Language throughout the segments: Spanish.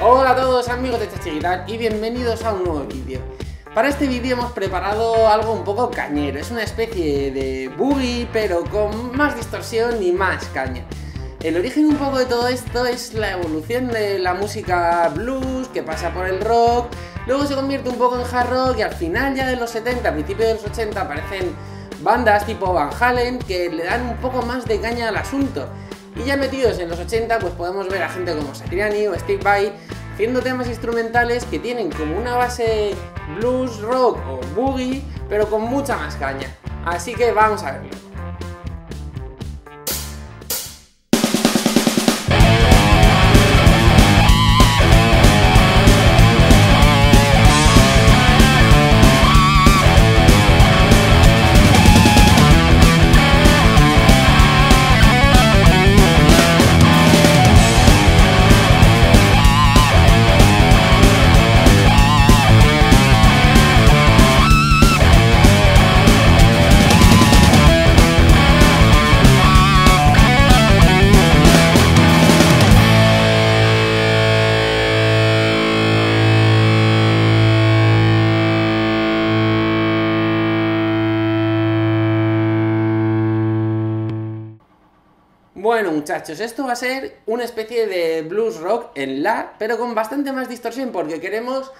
Hola a todos amigos de Chachigital y bienvenidos a un nuevo vídeo. Para este vídeo hemos preparado algo un poco cañero, es una especie de boogie pero con más distorsión y más caña. El origen un poco de todo esto es la evolución de la música blues que pasa por el rock, luego se convierte un poco en hard rock y al final ya de los 70, a principios de los 80 aparecen bandas tipo Van Halen que le dan un poco más de caña al asunto. Y ya metidos en los 80 pues podemos ver a gente como Satriani o Steve Vai haciendo temas instrumentales que tienen como una base blues, rock o boogie, pero con mucha más caña. Así que vamos a verlo. Bueno muchachos, esto va a ser una especie de blues rock en la, pero con bastante más distorsión porque queremos,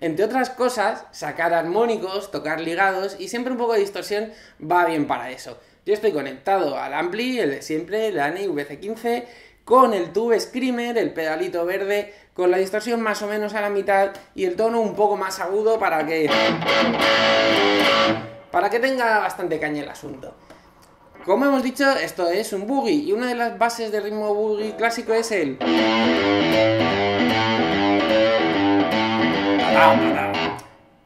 entre otras cosas, sacar armónicos, tocar ligados y siempre un poco de distorsión va bien para eso. Yo estoy conectado al ampli, el de siempre, el ANI VC15, con el tube screamer, el pedalito verde, con la distorsión más o menos a la mitad y el tono un poco más agudo para que... para que tenga bastante caña el asunto. Como hemos dicho, esto es un boogie y una de las bases del ritmo boogie clásico es el...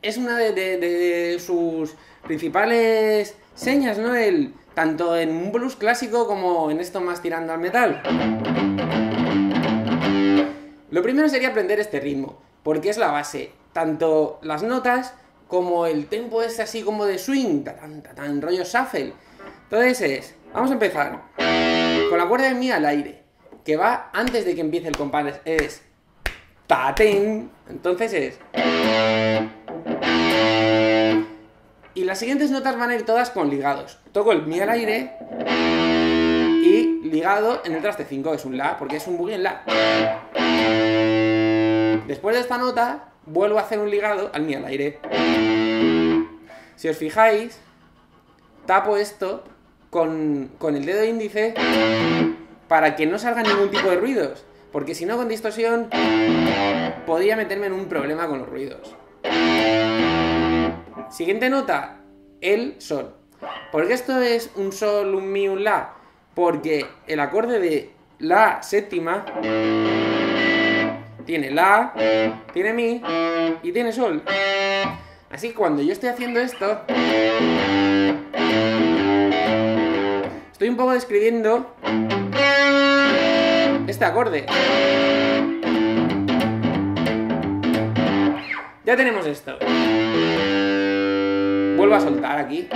Es una de, sus principales señas, ¿no? El, tanto en un blues clásico como en esto más tirando al metal. Lo primero sería aprender este ritmo, porque es la base. Tanto las notas como el tempo es así como de swing, tan, tan, rollo shuffle. Entonces es, vamos a empezar con la cuerda de mi al aire, que va antes de que empiece el compás, es taten, entonces es y las siguientes notas van a ir todas con ligados. Toco el mi al aire y ligado en el traste 5, es un la, porque es un boogie en la. Después de esta nota, vuelvo a hacer un ligado al mi al aire. Si os fijáis, tapo esto con, el dedo índice para que no salga ningún tipo de ruidos. Porque si no, con distorsión, podría meterme en un problema con los ruidos. Siguiente nota, el sol. ¿Por qué esto es un sol, un mi, un la? Porque el acorde de la séptima tiene la, tiene mi y tiene sol. Así que cuando yo estoy haciendo esto, Estoy un poco describiendo este acorde. Ya tenemos esto. Vuelvo a soltar aquí.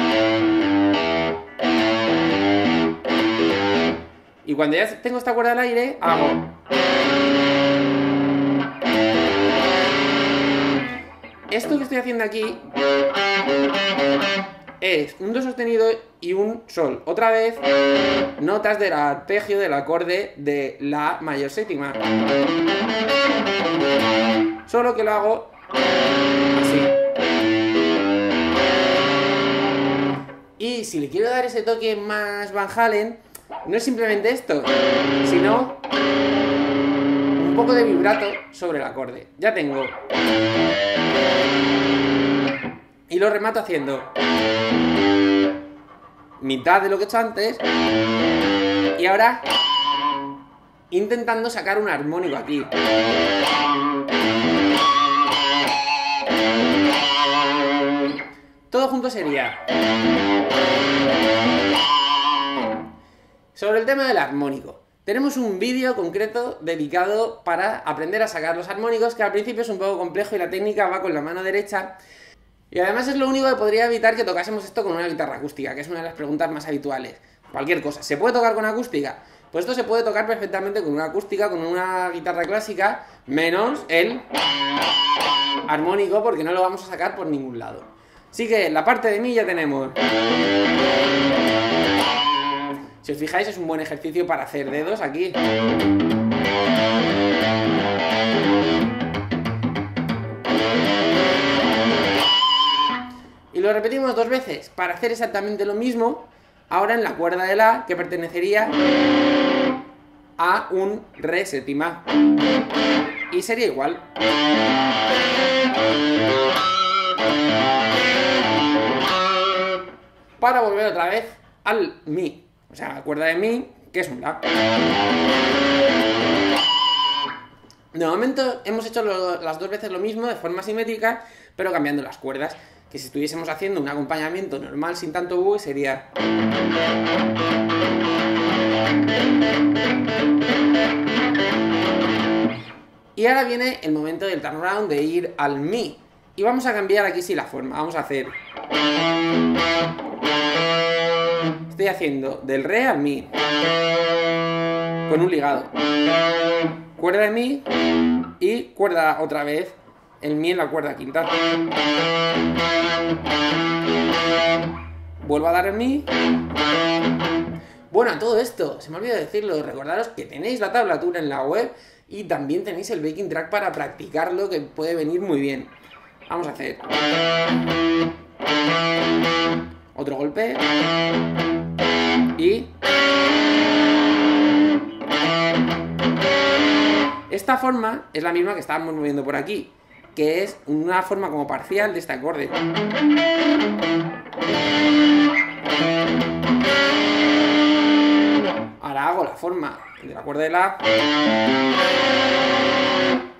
Y cuando ya tengo esta cuerda al aire, hago... Esto que estoy haciendo aquí es un do sostenido y un sol. Otra vez, notas del arpegio del acorde de la mayor séptima. Solo que lo hago así. Y si le quiero dar ese toque más Van Halen, no es simplemente esto, sino un poco de vibrato sobre el acorde. Ya tengo. Y lo remato haciendo mitad de lo que he hecho antes. Y ahora intentando sacar un armónico aquí. Todo junto sería... Sobre el tema del armónico. Tenemos un vídeo concreto dedicado para aprender a sacar los armónicos, que al principio es un poco complejo y la técnica va con la mano derecha y además es lo único que podría evitar que tocásemos esto con una guitarra acústica, que es una de las preguntas más habituales. Cualquier cosa. ¿Se puede tocar con acústica? Pues esto se puede tocar perfectamente con una acústica, con una guitarra clásica, menos el armónico, porque no lo vamos a sacar por ningún lado. Así que la parte de mi ya tenemos. Si os fijáis, es un buen ejercicio para hacer dedos aquí. Dos veces para hacer exactamente lo mismo, ahora en la cuerda de la que pertenecería a un re séptima. Y sería igual. Para volver otra vez al mi. O sea, la cuerda de mi, que es un la. De momento hemos hecho las dos veces lo mismo de forma simétrica, pero cambiando las cuerdas que si estuviésemos haciendo un acompañamiento normal sin tanto bug sería... Y ahora viene el momento del turnaround de ir al mi. Y vamos a cambiar aquí sí la forma. Vamos a hacer... Estoy haciendo del re al mi. Con un ligado. Cuerda de mi y cuerda otra vez el mi en la cuerda quinta. Vuelvo a dar el mi. Bueno, a todo esto, se me olvidó decirlo, recordaros que tenéis la tablatura en la web y también tenéis el baking track para practicarlo, que puede venir muy bien. Vamos a hacer otro golpe y esta forma es la misma que estábamos moviendo por aquí que es una forma como parcial de este acorde. Ahora hago la forma del acorde de la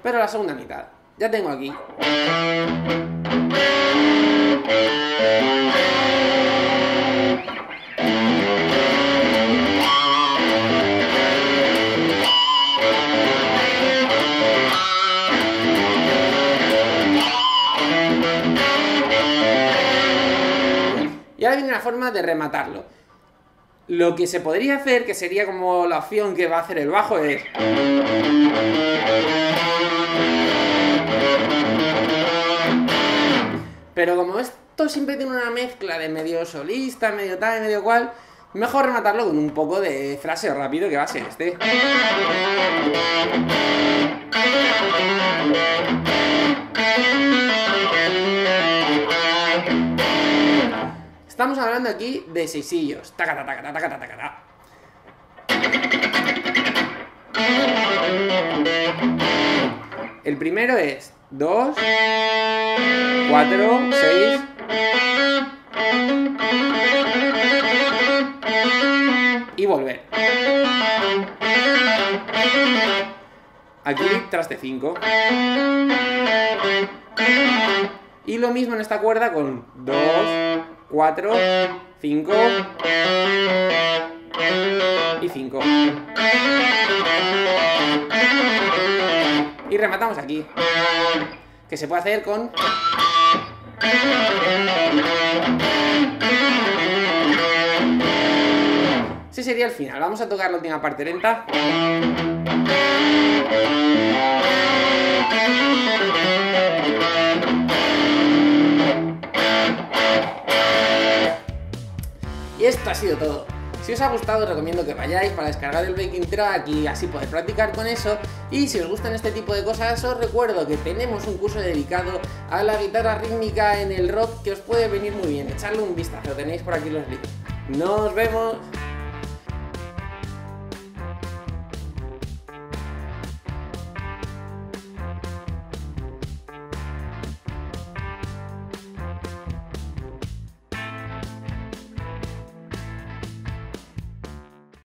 pero la segunda mitad. Ya tengo aquí. Y ahora viene una forma de rematarlo. Lo que se podría hacer, que sería como la opción que va a hacer el bajo, es... Pero como esto siempre tiene una mezcla de medio solista, medio tal, medio cual, mejor rematarlo con un poco de frase rápido que va a ser este. Estamos hablando aquí de seisillos. Tacata, tacata, tacata. El primero es 2, 4, 6. Y volver. Aquí traste 5. Y lo mismo en esta cuerda con 2, 4, 5 y 5. Y rematamos aquí. Que se puede hacer con... Ese sería el final. Vamos a tocar la última parte lenta. Esto ha sido todo. Si os ha gustado, os recomiendo que vayáis para descargar el Baking Track y así poder practicar con eso. Y si os gustan este tipo de cosas, os recuerdo que tenemos un curso dedicado a la guitarra rítmica en el rock que os puede venir muy bien. Echarle un vistazo, tenéis por aquí los links. ¡Nos vemos!